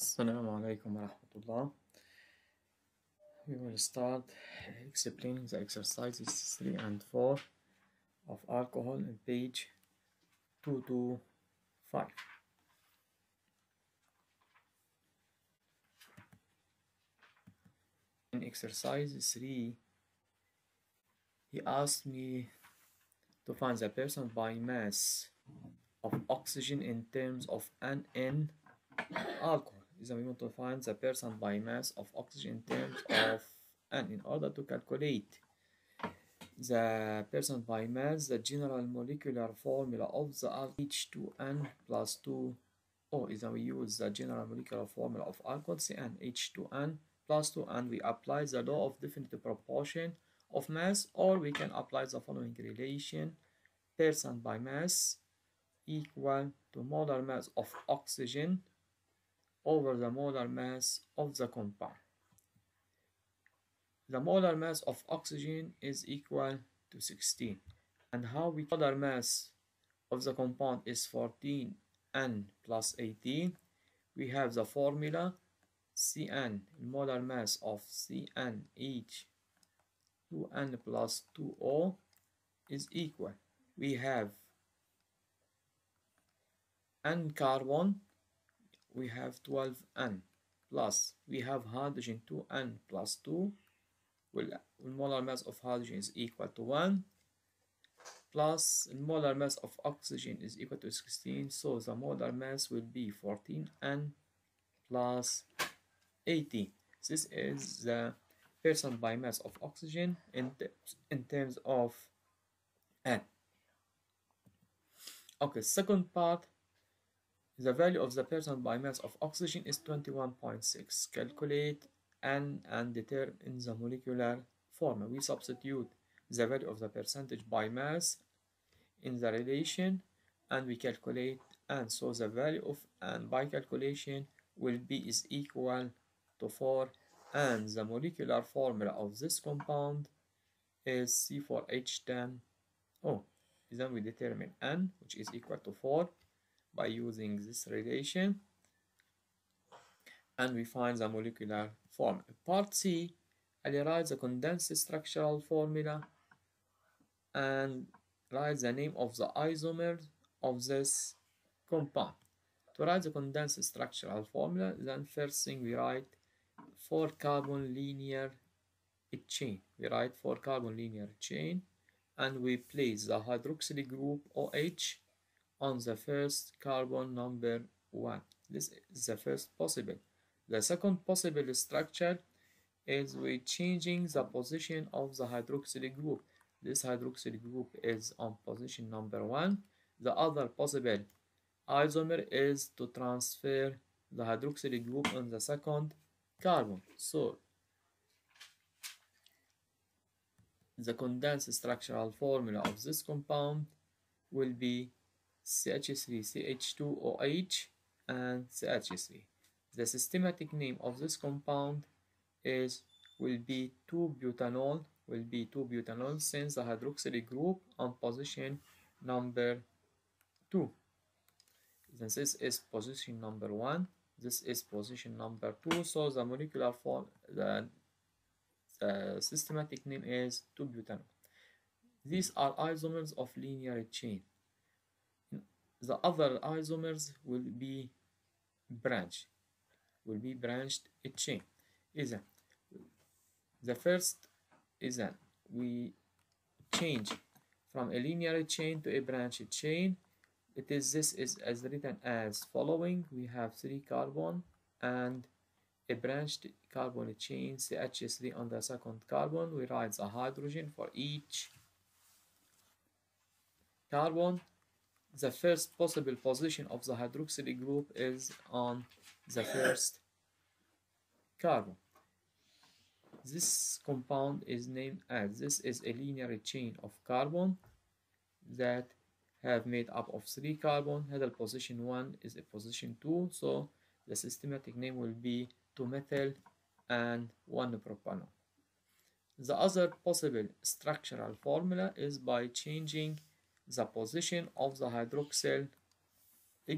Assalamu alaikum warahmatullah. We will start explaining the exercises 3 and 4 of alcohol in page 225. In exercise 3, he asked me to find the person by mass of oxygen in terms of an N alcohol is we want to find the percent by mass of oxygen in terms of and in order to calculate the percent by mass the general molecular formula of the H2N plus 2O is that we use the general molecular formula of alcohol and H2N plus 2 and we apply the law of definite proportion of mass or we can apply the following relation. Percent by mass equal to molar mass of oxygen over the molar mass of the compound. The molar mass of oxygen is equal to 16 and how we molar mass of the compound is 14n plus 18 we have the formula Cn molar mass of CnH 2n plus 2O is equal we have n carbon we have 12n plus. We have hydrogen 2n plus 2 well, molar mass of hydrogen is equal to 1 plus molar mass of oxygen is equal to 16 so the molar mass will be 14n plus 80 this is the percent by mass of oxygen in, in terms of n. Okay second part the value of the percent by mass of oxygen is 21.6. Calculate N and determine in the molecular formula. We substitute the value of the percentage by mass in the relation and we calculate N. So the value of N by calculation will be is equal to 4 and the molecular formula of this compound is C4H10O. Then we determine N which is equal to 4 by using this relation and we find the molecular formula. Part C, I write the condensed structural formula and write the name of the isomer of this compound. To write the condensed structural formula, then first thing we write 4 carbon linear chain. We write 4 carbon linear chain and we place the hydroxyl group OH on the first carbon number 1. This is the first possible. The second possible structure is we changing the position of the hydroxyl group. This hydroxyl group is on position number 1. The other possible isomer is to transfer the hydroxyl group on the second carbon. So the condensed structural formula of this compound will be CH3, CH2OH, and CH3. The systematic name of this compound is will be 2-butanol, will be 2-butanol since the hydroxyl group on position number 2. This is position number 1, this is position number 2, so the molecular form, the, the systematic name is 2-butanol. These are isomers of linear chain the other isomers will be branched will be branched a chain. Is the first is that we change from a linear chain to a branched chain. It is this is as written as following. We have three carbon and a branched carbon chain CH3 on the second carbon. We write the hydrogen for each carbon the first possible position of the hydroxyl group is on the first carbon. This compound is named as this is a linear chain of carbon that have made up of three carbon. Header position one is a position two, so the systematic name will be 2-methyl and 1-propanol. The other possible structural formula is by changing the position of the hydroxyl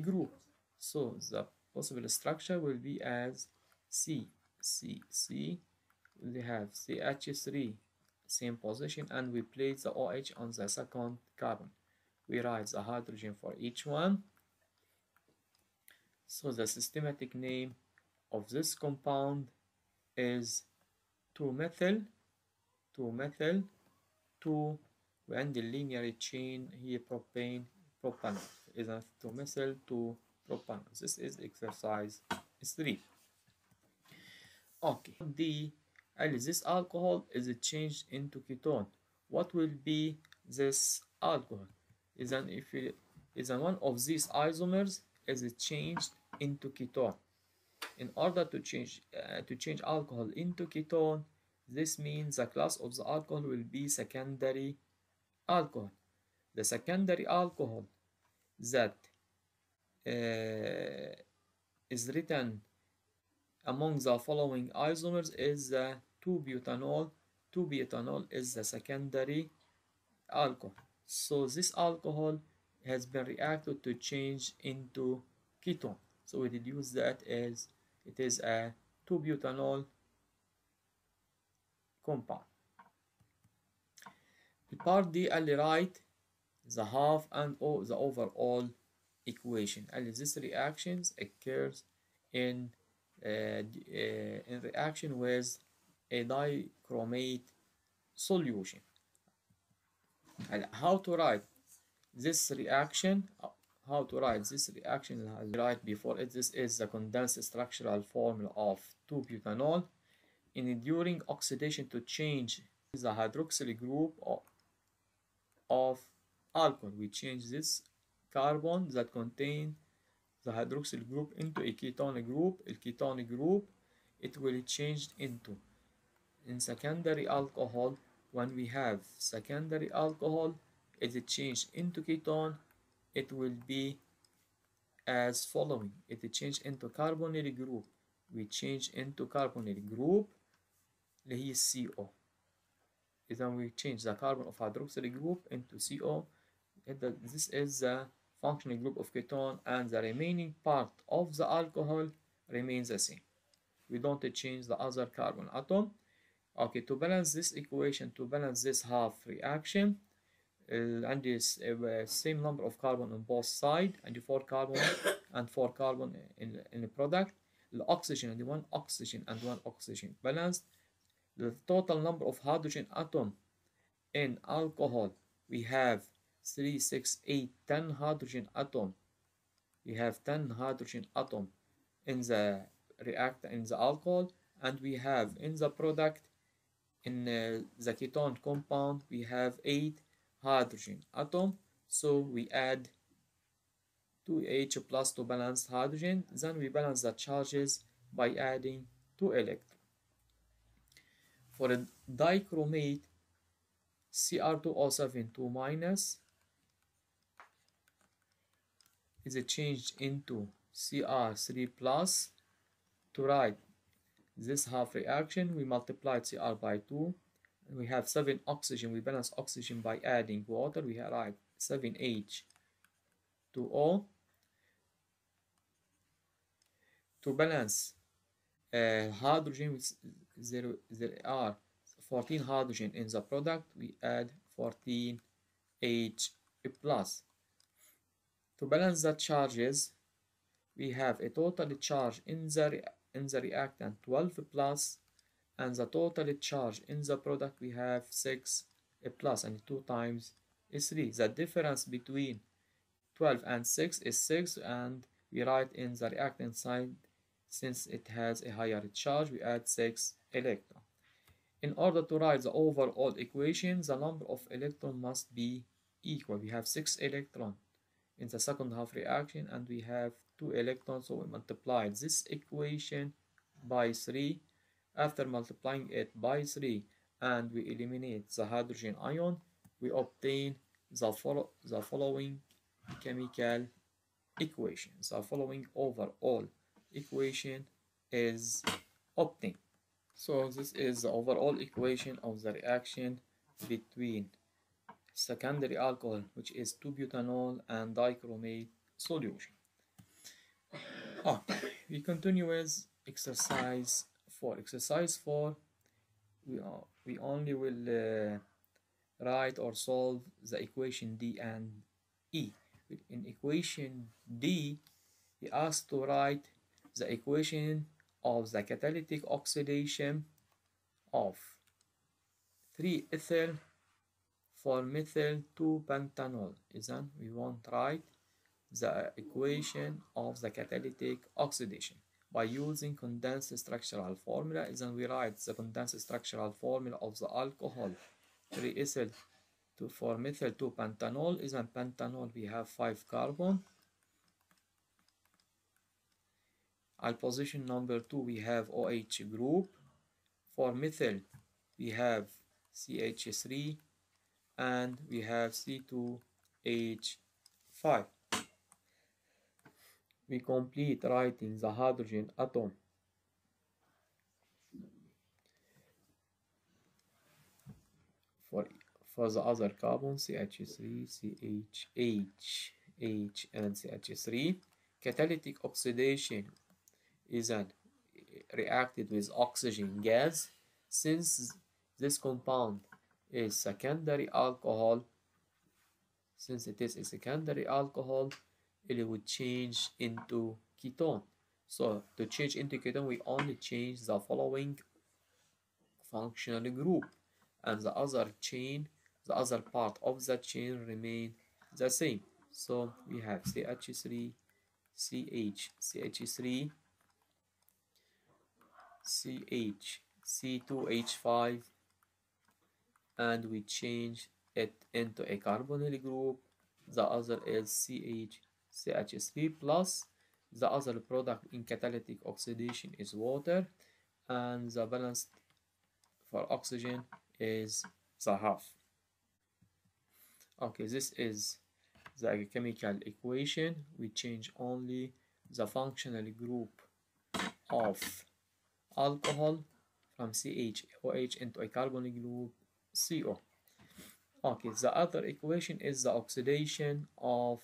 group. So the possible structure will be as C, C, C. We have CH3, same position, and we place the OH on the second carbon. We write the hydrogen for each one. So the systematic name of this compound is 2-methyl 2-methyl 2 وعندي linear chain هي propane propanol إذا 2-methyl 2 propanol this is exercise 3 okay the this alcohol is changed into ketone what will be this alcohol is an if it is one of these isomers is changed into ketone in order to change uh, to change alcohol into ketone this means the class of the alcohol will be secondary alcohol the secondary alcohol that uh, is written among the following isomers is the 2-butanol 2-butanol is the secondary alcohol. So this alcohol has been reacted to change into ketone. So we deduce that as it is a 2-butanol compound part D قال لي write the half and o the overall equation قال لي this reactions occurs in uh, uh, in reaction with a dichromate solution and how to write this reaction how to write this reaction right before it this is the condensed structural formula of 2-butanol in during oxidation to change the hydroxyl group of, of alcohol we change this carbon that contain the hydroxyl group into a ketone group a ketone group it will change into in secondary alcohol when we have secondary alcohol it is changed into ketone it will be as following it change into carbonyl group we change into carbonyl group اللي هي CO then we change the carbon of hydroxyl group into CO. This is the functional group of ketone and the remaining part of the alcohol remains the same. We don't change the other carbon atom. Okay, to balance this equation, to balance this half reaction, uh, and this uh, same number of carbon on both side, and four carbon and four carbon in, in the product, the oxygen and one oxygen and one oxygen balanced the total number of hydrogen atom in alcohol we have 3 6 8 10 hydrogen atom. We have 10 hydrogen atom in the reactor in the alcohol and we have in the product in uh, the ketone compound we have 8 hydrogen atom. So we add 2H plus to balance hydrogen then we balance the charges by adding 2 electrons for a dichromate Cr2O7 2 minus is changed into Cr3 plus to write this half reaction. We multiply Cr by 2 and we have 7 oxygen. We balance oxygen by adding water. We write 7H 2O to balance uh, hydrogen with there, there are 14 hydrogen in the product we add 14 H plus. To balance the charges we have a total charge in the in the reactant 12 plus and the total charge in the product we have 6 plus and 2 times is 3 the difference between 12 and 6 is 6 and we write in the reactant side since it has a higher charge we add 6 electron. In order to write the overall equation the number of electron must be equal. We have 6 electron in the second half reaction and we have 2 electrons so we multiply this equation by 3 after multiplying it by 3 and we eliminate the hydrogen ion we obtain the, follow the following chemical equation the following overall equation is obtained so this is the overall equation of the reaction between secondary alcohol which is 2-butanol and dichromate solution Okay, we continue with exercise 4. Exercise 4, we, are, we only will uh, write or solve the equation D and E. In equation D, we asked to write the equation of the catalytic oxidation of 3-ethyl 4-methyl 2-pentanol. Isn't we want write the equation of the catalytic oxidation by using condensed structural formula. Is then we write the condensed structural formula of the alcohol 3-ethyl to 4-methyl 2-pentanol. Is in pentanol we have 5 carbon. At position number 2 we have OH group. 4-methyl we have CH3 and we have C2H5 we complete writing the hydrogen atom. For for the other carbon CH3 CH H H and CH3 catalytic oxidation is an reacted with oxygen gas since this compound is secondary alcohol since it is a secondary alcohol it would change into ketone. So to change into ketone, we only change the following functional group and the other chain, the other part of the chain remain the same. So we have CH3, CH, CH3, CH, C2H5 and we change it into a carbonyl group. The other is CH, CH3 plus. The other product in catalytic oxidation is water and the balance for oxygen is the half. Okay this is the chemical equation. We change only the functional group of alcohol from CHOH into a carbonyl group CO. Okay, the other equation is the oxidation of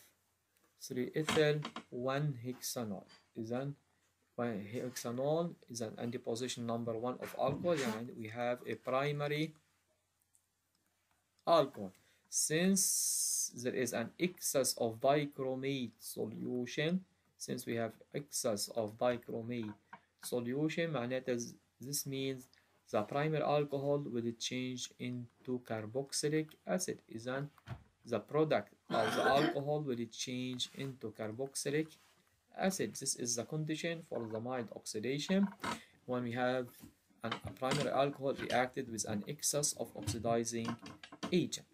3-ethyl 1-hexanol. Isn't hexanol is an antiposition number one of alcohol and we have a primary alcohol since there is an excess of dichromate solution since we have excess of dichromate solution معناتها this means the primary alcohol will change into carboxylic acid إذا the product of the alcohol will change into carboxylic acid. This is the condition for the mild oxidation. When we have an, a primary alcohol reacted with an excess of oxidizing agent.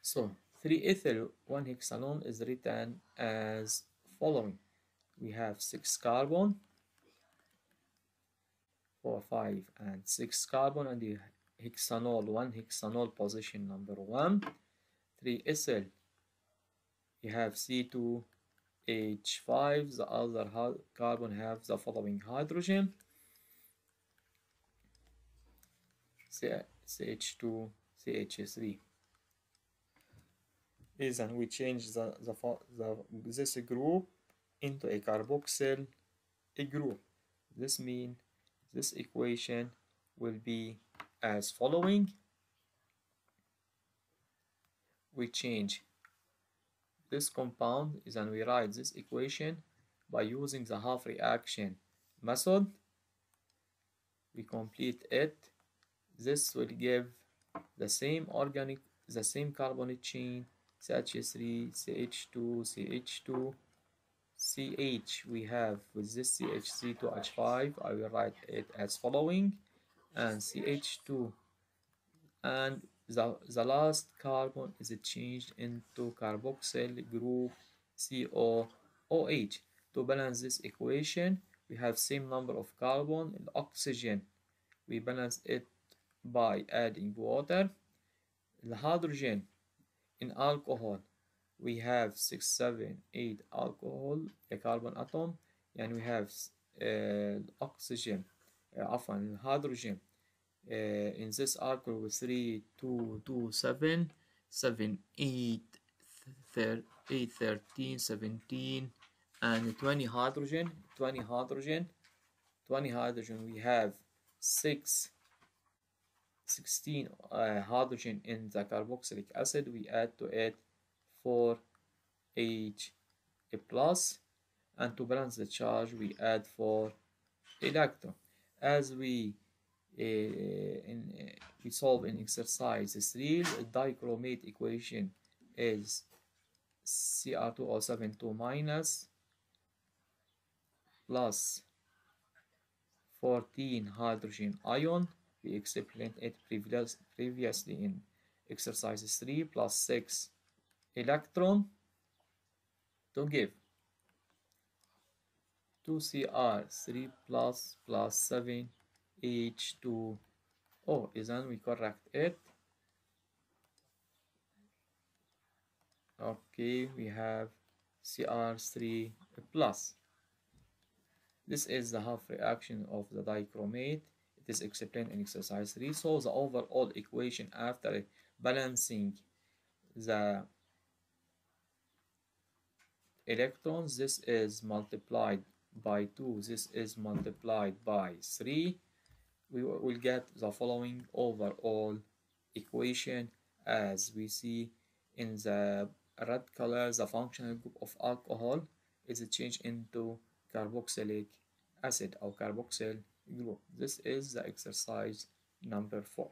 So 3-ethyl 1-hexanol is written as following. We have 6 carbon 4, 5 and 6 carbon and the hexanol 1-hexanol position number 1 3 ethyl. You have C2H5 the other carbon have the following hydrogen. CH2 CH3 is and we change the, the, the this group into a carboxyl a group. This means this equation will be as following. We change this compound is and we write this equation by using the half reaction method. We complete it. This will give the same organic the same carbonate chain CH3 CH2 CH2 CH we have with this CH3 I will write it as following and CH2 and the, the last carbon is changed into carboxyl group COOH. To balance this equation, we have same number of carbon and oxygen. We balance it by adding water. The hydrogen in alcohol, we have 6, 7, 8 alcohol, a carbon atom, and we have uh, oxygen, uh, often hydrogen. Uh, in this alcohol 3 2 2 7 7 8 8 13 17 and 20 hydrogen 20 hydrogen 20 hydrogen. We have 6 16 uh, hydrogen in the carboxylic acid. We add to it 4 H a plus and to balance the charge we add 4 electron as we uh, in, uh, we solve in exercise 3 the dichromate equation is Cr2O72 minus plus 14 hydrogen ion. We explained it previous, previously in exercise 3 plus 6 electron to give. 2Cr3 plus plus 7 H2O isn't we correct it? Okay we have Cr3 plus. This is the half reaction of the dichromate. It is explained in exercise 3 so the overall equation after balancing the electrons this is multiplied by 2 this is multiplied by 3 we will get the following overall equation. As we see in the red color the functional group of alcohol is changed into carboxylic acid or carboxyl group. This is the exercise number 4